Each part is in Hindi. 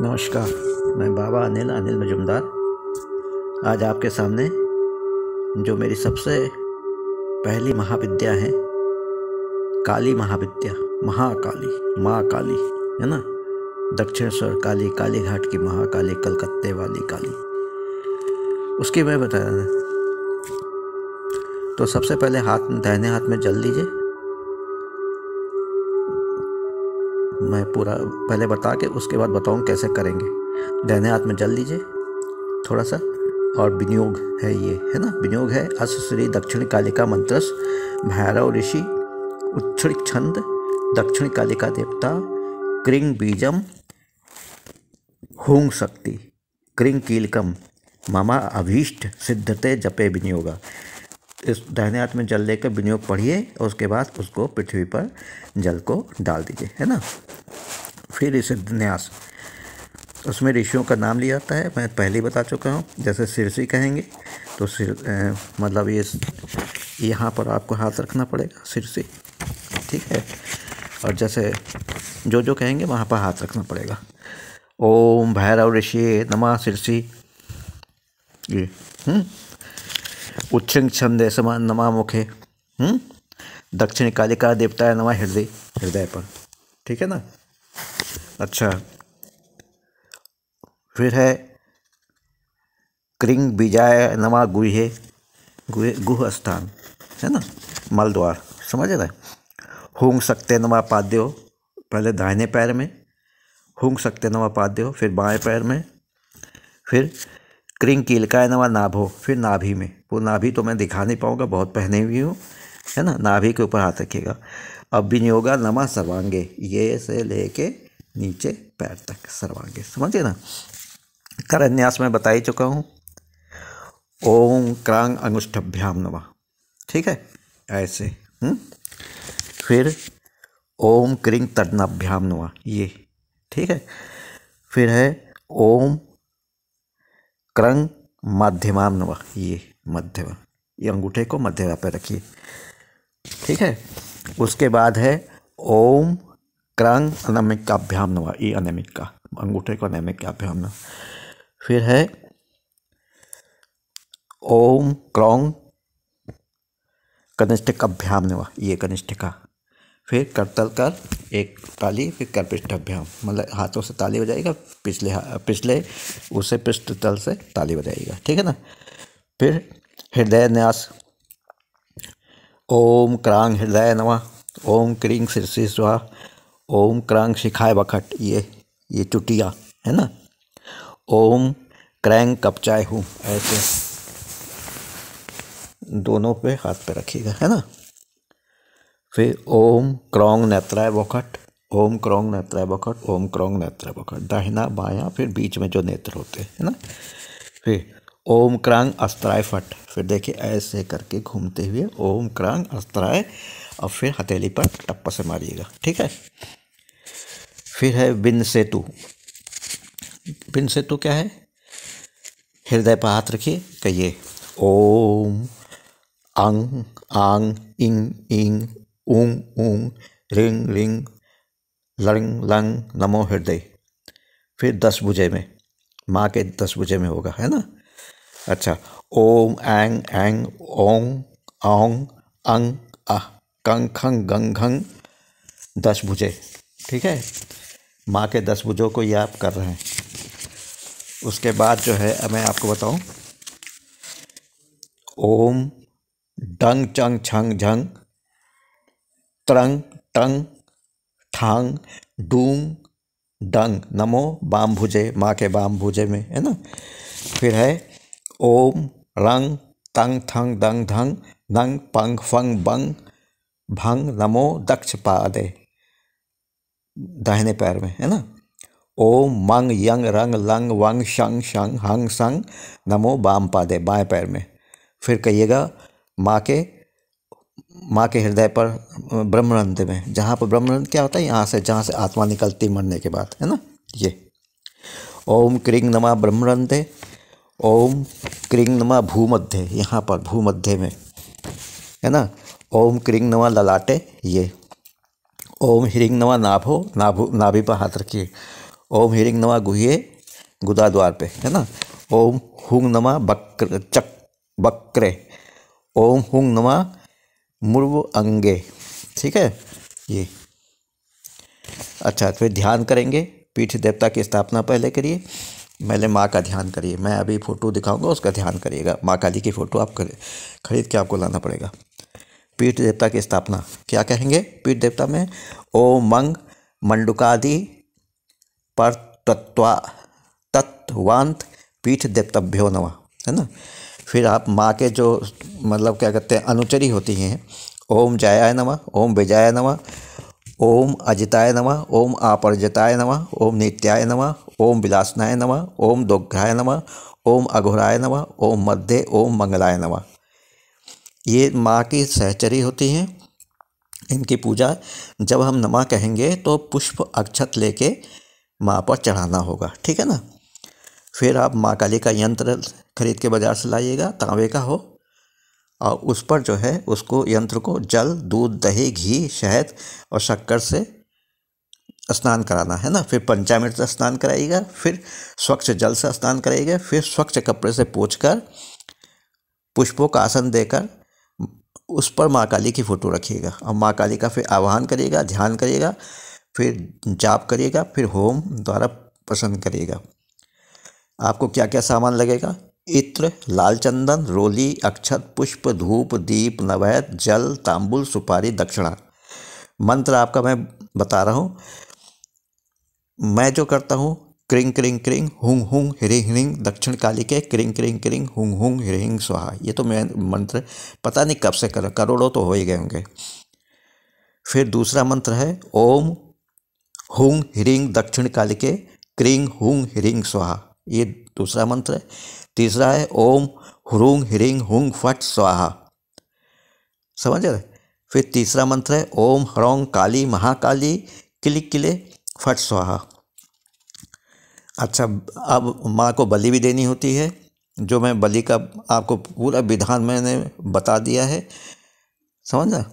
नमस्कार, मैं बाबा अनिल अनिल मजुमदार। आज आपके सामने जो मेरी सबसे पहली महाविद्या है, काली महाविद्या, महाकाली माँ काली है ना? दक्षिणेश्वर काली काली घाट की महाकाली, कलकत्ते वाली काली। उसकी मैं बताया तो सबसे पहले हाथ, दाहिने हाथ में जल लीजिए। मैं पूरा पहले बता के उसके बाद बताऊँ कैसे करेंगे। दाहिने हाथ में जल लीजिए थोड़ा सा और विनियोग है ये, है ना? विनियोग है अस श्री दक्षिण कालिका मंत्रस भैरव ऋषि उच्छ्रिक छंद, दक्षिण कालिका देवता, क्रिंग बीजम, हुंग शक्ति, क्रिंग कीलकम, मामा अभीष्ट सिद्धते जपे विनियोगा। इस दाहिने हाथ में जल लेकर विनियोग पढ़िए, और उसके बाद उसको पृथ्वी पर जल को डाल दीजिए, है ना? फिर इसे न्यास उसमें ऋषियों का नाम लिया जाता है। मैं पहले बता चुका हूँ, जैसे सिरसी कहेंगे तो सिर मतलब ये यहाँ पर आपको हाथ रखना पड़ेगा, सिरसी, ठीक है? और जैसे जो जो कहेंगे, वहाँ पर हाथ रखना पड़ेगा। ओम भैरव ऋषि नमा सिरसी। ये हम्म? उच्छृंग छंदे समान नमा मुखे हम्म? दक्षिण कालिका देवता है नमा हृदय हृदय पर, ठीक है ना? अच्छा। फिर है, क्रिंग बीजाय नमा गुहे गुहे, गुह स्थान है ना? मल द्वार समझ रहे? होंग सकते नमा पाद्यो, पहले दाहिने पैर में, होंग सकते नमा पाद्यो, फिर बाएँ पैर में, फिर क्रिंग कीलकाय नवा नाभो, फिर नाभि में। वो नाभि तो मैं दिखा नहीं पाऊँगा, बहुत पहने हुई हूँ, है ना? नाभि के ऊपर हाथ रखिएगा। अब विनियोगा नमा सर्वांगे, ये से लेके नीचे पैर तक सर्वांगे। समझिए ना? करन्यास में बता ही चुका हूँ। ओम क्रांग अंगुष्ठभ्याम नवा ठीक है? ऐसे। हुँ? हम्म? फिर ओम क्रिंग तडनाभ्याम नवा ये। ठीक है? फिर है ओम क्रंग मध्यमाम नवा ये मध्यमा। ये अंगूठे को मध्यमा पे रखिए। ठीक है? उसके बाद है ओम क्रंग अनमिक का अभ्याम नवा ये अनमिक का अंगूठे को अनमिक का अभ्याम फिर है ओम क्रौंग कनिष्ठिक अभ्याम नवा ये कनिष्ठिका फिर करतल कर एक ताली फिर कर पृष्ठ अभ्याम मतलब हाथों से ताली बजाएगा पिछले पिछले उसे पृष्ठ तल से ताली बजाएगा ठीक है ना फिर हृदय न्यास ओम क्रांग हृदय नवा ओम क्रींग शीर्षि स्वा ओम क्रांग शिखाए बखट, ये ये चुटिया, है ना? ओम क्रैंग कपचाए हूँ, ऐसे। दोनों पे हाथ पे रखिएगा, है ना? फिर ओम क्रोंग नेत्राय बखट, ओम क्रोंग नेत्राय बखट, ओम क्रोंग नेत्राय बखट। दाहिना बायां, फिर बीच में जो नेत्र होते है ना? फिर ओम क्रांग अस्त्राय फट। फिर देखिए, ऐसे करके घूमते हुए ओम क्रांग अस्त्राय, और फिर हथेली पर टप्पा से मारिएगा। ठीक है? फिर है बिन सेतु बिन सेतु क्या है? हृदय पर हाथ रखिए, कहिए, ओम, अंग, आंग, इंग इंग, ऊंग ऊंग, रिंग रिंग, लंग लंग, नमो हृदय। फिर दस बुझे में, माँ के दस बुझे में होगा, है ना? अच्छा ओम एंग एंग ओंग ओंग अंग अह कंग, खंग, गंग घंग दस भुजे, ठीक है? माँ के दस भुजों को ये आप कर रहे हैं। उसके बाद जो है मैं आपको बताऊँ। ओम, डंग, चंग, छंग, झंग, त्रंग, टंग ठांग डूंग, डंग, नमो, बाम भुजे, माँ के बाम भुजे में, है ना? फिर है ओम रंग तंग थंग दंग धंग नंग पंग फंग बंग भंग नमो दक्ष पादे दाहिने पैर में, है ना? ओम मंग यंग रंग लंग वंग शंग शंग हंग संग नमो बाम पादे बाएँ पैर में। फिर कहिएगा, माँ के माँ के हृदय पर, ब्रह्मरंध्र में। जहाँ पर ब्रह्मरंध्र क्या होता है? यहाँ से, जहाँ से आत्मा निकलती मरने के बाद, है ना? ये। ओम क्रिंग नमा ब्रह्मरंध्र। ओम क्रिंग नमा भूमध्य, यहाँ पर भूमध्य में, है ना? ओम क्रिंग नमा ललाटे, ये। ओम ह्रिंग नमा नाभो नाभो, नाभि पर हाथ रखिए। ओम हिरिंग नमा गुहे गुदा द्वार पे, है ना? ओम हुंग नमा बक्र, चक, बक्रे। ओम हुंग नमा मुर्व अंगे, ठीक है? ये। अच्छा फिर ध्यान करेंगे, पीठ देवता की स्थापना पहले करिए। पहले माँ का ध्यान करिए। मैं अभी फ़ोटो दिखाऊँगा, उसका ध्यान करिएगा। माँ काली की फ़ोटो आप खरीद के आपको लाना पड़ेगा। पीठ देवता की स्थापना। क्या कहेंगे? पीठ देवता में ओम मंग मंडुकादि पर तत्वा तत्वांत पीठ देवतभ्यो नवा है ना? फिर आप माँ के जो मतलब क्या कहते हैं, अनुचरी होती हैं, ओम जयाय नमः, ओम विजयाय नमः, ओम अजिताय नमः, ओम अपरजिताय नमः, ओम नित्याय नमः ओम विलासनाय नम, ओम दोग्घाय नम, ओम अघोराय नम, ओम मध्य, ओम मंगलाय नम। ये माँ की सहचरी होती हैं, इनकी पूजा जब हम नमा कहेंगे तो पुष्प अक्षत लेके माँ पर चढ़ाना होगा, ठीक है ना? फिर आप माँ काली का यंत्र खरीद के बाज़ार से लाइएगा, तांबे का हो, और उस पर जो है उसको यंत्र को जल, दूध, दही, घी, शहद और शक्कर से स्नान कराना, है ना? फिर पंचामृत से स्नान कराइएगा, फिर स्वच्छ जल से स्नान कराइएगा, फिर स्वच्छ कपड़े से पोछ कर पुष्पों का आसन देकर, उस पर माँ काली की फ़ोटो रखिएगा। और माँ काली का फिर आह्वान करिएगा, ध्यान करिएगा, फिर जाप करिएगा, फिर होम द्वारा प्रसन्न करिएगा। आपको क्या क्या सामान लगेगा? इत्र, लाल चंदन, रोली, अक्षत, पुष्प, धूप, दीप नवैद जल, तांबुल, सुपारी, दक्षिणा। मंत्र आपका मैं बता रहा हूँ। मैं जो करता हूँ, क्रिंग क्रिंग क्रिंग, हुंग हुंग हिरिंग हिरिंग दक्षिण काली के, क्रिंग क्रिंग क्रिंग, हुंग हुंग हिरिंग स्वाहा। ये तो मैं मंत्र, पता नहीं कब से कर, करोड़ों तो हो ही गए होंगे। फिर दूसरा मंत्र है, ओम, हुंग हिरिंग दक्षिण काली के, क्रिंग, हुंग हिरिंग स्वाहा। ये दूसरा मंत्र है। तीसरा है, ओम हुरुंग हिरिंग हुंग, फट, स्वाहा। समझ रहे? फिर तीसरा मंत्र है, ओम, ह्रोंग, काली, महाकाली, किले किले फट स्वाहा। अच्छा अब माँ को बलि भी देनी होती है, जो मैं बलि का आपको पूरा विधान मैंने बता दिया है। समझा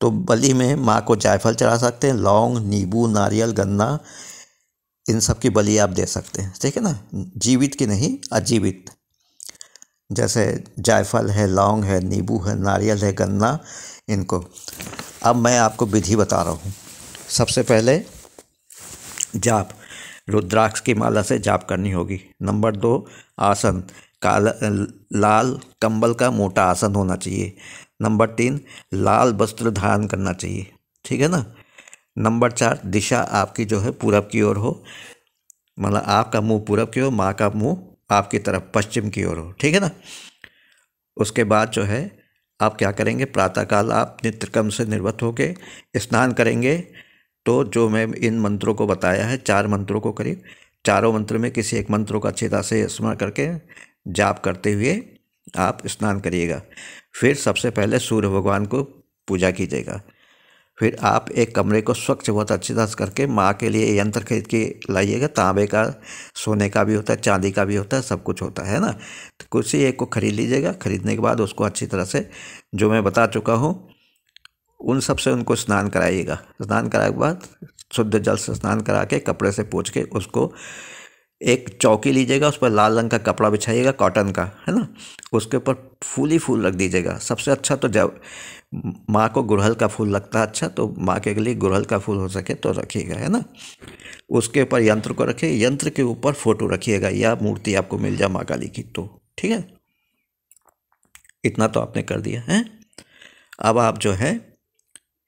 तो बलि में माँ को जायफल चढ़ा सकते हैं, लौंग, नींबू, नारियल, गन्ना, इन सब की बलि आप दे सकते हैं। ठीक है ना? जीवित की नहीं, अजीवित। जैसे जायफल है, लौंग है, नींबू है, नारियल है, गन्ना, इनको। अब मैं आपको विधि बता रहा हूँ। सबसे पहले जाप, रुद्राक्ष की माला से जाप करनी होगी। नंबर दो, आसन, काला, लाल कंबल का मोटा आसन होना चाहिए। नंबर तीन, लाल वस्त्र धारण करना चाहिए। ठीक है ना? नंबर चार, दिशा आपकी जो है पूरब की ओर हो। मतलब आपका मुँह पूरब की ओर, माँ का मुँह आपकी तरफ़ पश्चिम की ओर हो। ठीक है ना? उसके बाद जो है, आप क्या करेंगे? प्रातःकाल आप नित्यक्रम से निर्वत होकर स्नान करेंगे। तो जो मैं इन मंत्रों को बताया है, चार मंत्रों को करीब, चारों मंत्र में किसी एक मंत्रों का अच्छी तरह से स्मरण करके जाप करते हुए आप स्नान करिएगा। फिर सबसे पहले सूर्य भगवान को पूजा कीजिएगा। फिर आप एक कमरे को स्वच्छ बहुत अच्छी तरह से करके माँ के लिए यंत्र खरीद के लाइएगा। तांबे का, सोने का भी होता है, चांदी का भी होता है, सब कुछ होता है ना? तो कुछ ही एक को खरीद लीजिएगा। खरीदने के बाद उसको अच्छी तरह से, जो मैं बता चुका हूँ, उन सबसे उनको स्नान कराइएगा। स्नान कराने के बाद शुद्ध जल से स्नान करा के कपड़े से पोछ के उसको एक चौकी लीजिएगा, उस पर लाल रंग का कपड़ा बिछाइएगा कॉटन का, है ना? उसके ऊपर फूल ही फूल रख दीजिएगा। सबसे अच्छा तो जब माँ को गुड़हल का फूल लगता है अच्छा तो माँ के लिए गुड़हल का फूल हो सके तो रखिएगा, है ना? उसके ऊपर यंत्र को रखिए, यंत्र के ऊपर फ़ोटो रखिएगा, या मूर्ति आपको मिल जाए माँ काली की तो ठीक है? इतना तो आपने कर दिया, है? अब आप जो है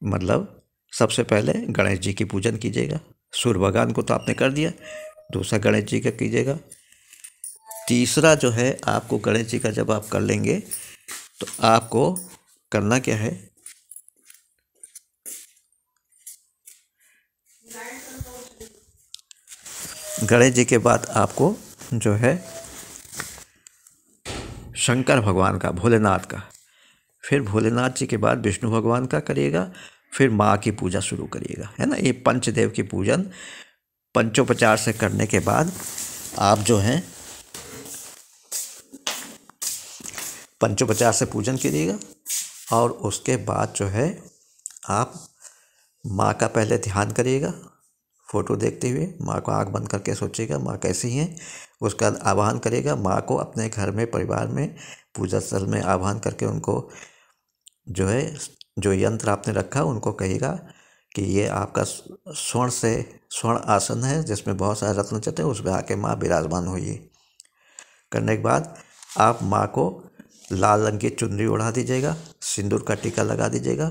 मतलब सबसे पहले गणेश जी की पूजन कीजिएगा। सूर्य भगवान को तो आपने कर दिया। दूसरा गणेश जी का कीजिएगा। तीसरा जो है, आपको गणेश जी का जब आप कर लेंगे तो आपको करना क्या है? गणेश जी के बाद आपको जो है, शंकर भगवान का, भोलेनाथ का। फिर भोलेनाथ जी के बाद विष्णु भगवान का करिएगा, फिर माँ की पूजा शुरू करिएगा, है ना? ये पंचदेव की पूजन पंचोपचार से करने के बाद आप जो हैं, पंचोपचार से पूजन करिएगा और उसके बाद जो है, आप माँ का पहले ध्यान करिएगा, फ़ोटो देखते हुए, माँ को आँख बंद करके सोचिएगा, माँ कैसी हैं, उसका आह्वान करिएगा, माँ को अपने घर में, परिवार में, पूजा स्थल में आह्वान करके उनको जो है, जो यंत्र आपने रखा उनको कहिएगा कि ये आपका स्वर्ण से स्वर्ण आसन है, जिसमें बहुत सारे रत्न चटे हैं, उसमें आके माँ विराजमान हुई। करने के बाद आप माँ को लाल रंग की चुनरी उड़ा दीजिएगा, सिंदूर का टीका लगा दीजिएगा,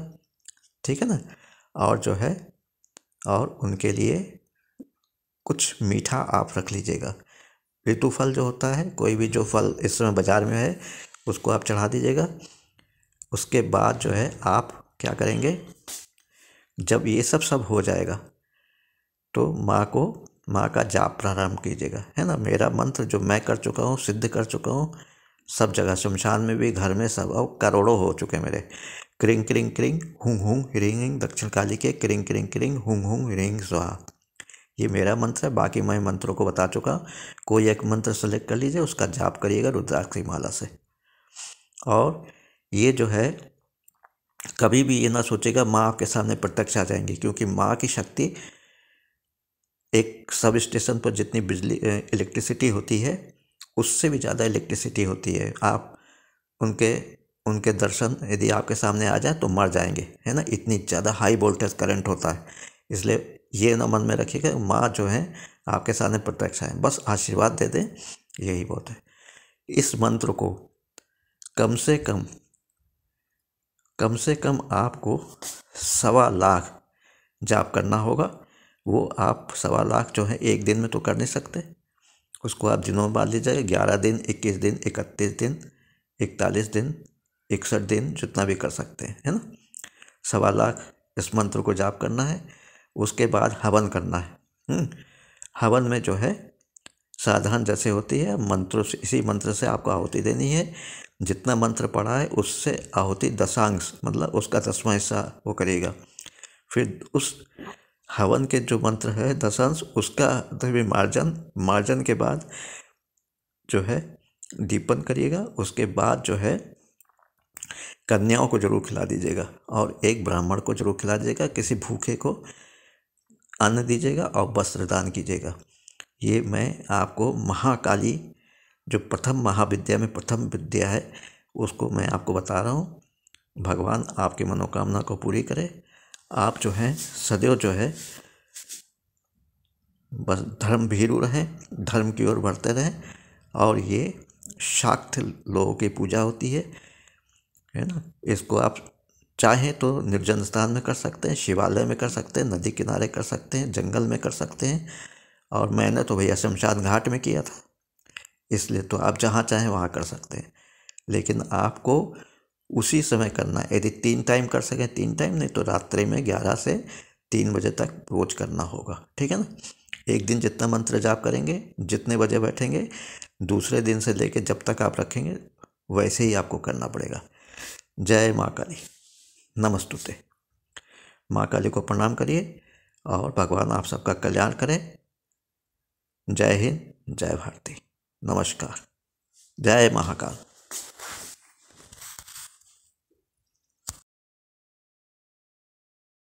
ठीक है ना? और जो है, और उनके लिए कुछ मीठा आप रख लीजिएगा। ऋतु फल जो होता है, कोई भी जो फल इस समय बाज़ार में है, उसको आप चढ़ा दीजिएगा। उसके बाद जो है, आप क्या करेंगे? जब ये सब सब हो जाएगा तो माँ को, माँ का जाप प्रारंभ कीजिएगा, है ना? मेरा मंत्र जो मैं कर चुका हूँ, सिद्ध कर चुका हूँ, सब जगह शमशान में भी, घर में सब और करोड़ों हो चुके मेरे। क्रिंग क्रिंग क्रिंग, हुंग हुंग, हिरिंग हिंग दक्षिण काली के क्रिंग क्रिंग क्रिंग, हुंग हुंग, हिरिंग, स्वाहा। ये मेरा मंत्र है, बाकी मैं मंत्रों को बता चुका कोई एक मंत्र सेलेक्ट कर लीजिए, उसका जाप करिएगा रुद्राक्ष माला से। और ये जो है कभी भी ये ना सोचेगा माँ आपके सामने प्रत्यक्ष आ जाएँगी, क्योंकि माँ की शक्ति एक सब स्टेशन पर जितनी बिजली इलेक्ट्रिसिटी होती है, उससे भी ज़्यादा इलेक्ट्रिसिटी होती है। आप उनके उनके दर्शन यदि आपके सामने आ जाए तो मर जाएँगे, है ना? इतनी ज़्यादा हाई वोल्टेज करंट होता है। इसलिए ये ना मन में रखिएगा, माँ जो है, आपके सामने प्रत्यक्ष आए। बस आशीर्वाद दे दें, यही बहुत है। इस मंत्र को कम से कम कम से कम आपको सवा लाख जाप करना होगा। वो आप सवा लाख जो है एक दिन में तो कर नहीं सकते। उसको आप दिनों में बाँध लीजिए ग्यारह दिन इक्कीस दिन इकतीस दिन इकतालीस दिन इकसठ दिन जितना भी कर सकते हैं है ना? सवा लाख इस मंत्र को जाप करना है। उसके बाद हवन करना है। हम्म, हवन में जो है साधारण जैसे होती है, मंत्रों से, इसी मंत्र से आपको आहुति देनी है। जितना मंत्र पढ़ा है, उससे आहुति दशांश मतलब उसका दसवां हिस्सा वो करेगा। फिर उस हवन के जो मंत्र है, दशांश, उसका भी मार्जन मार्जन के बाद जो है, दीपन करिएगा। उसके बाद जो है, कन्याओं को ज़रूर खिला दीजिएगा और एक ब्राह्मण को ज़रूर खिला दीजिएगा। किसी भूखे को अन्न दीजिएगा और वस्त्र दान कीजिएगा। ये मैं आपको महाकाली, जो प्रथम महाविद्या में प्रथम विद्या है, उसको मैं आपको बता रहा हूँ। भगवान आपकी मनोकामना को पूरी करे। आप जो हैं, सदैव जो है, बस धर्म भीरू रहें, धर्म की ओर बढ़ते रहें, और ये शाक्त लोगों की पूजा होती है है ना? इसको आप चाहें तो निर्जन स्थान में कर सकते हैं, शिवालय में कर सकते हैं, नदी किनारे कर सकते हैं, जंगल में कर सकते हैं और मैंने तो भैया शमशाद घाट में किया था। इसलिए तो आप जहाँ चाहें वहाँ कर सकते हैं। लेकिन आपको उसी समय करना है। यदि तीन टाइम कर सकें, तीन टाइम, नहीं तो रात्रि में ग्यारह से तीन बजे तक रोज करना होगा। ठीक है ना? एक दिन जितना मंत्र जाप करेंगे, जितने बजे बैठेंगे, दूसरे दिन से लेकर जब तक आप रखेंगे, वैसे ही आपको करना पड़ेगा। जय माँ काली। नमस्तुते। माँ काली को प्रणाम करिए और भगवान आप सबका कल्याण करें। जय हिंद जय भारती। नमस्कार। जय महाकाल।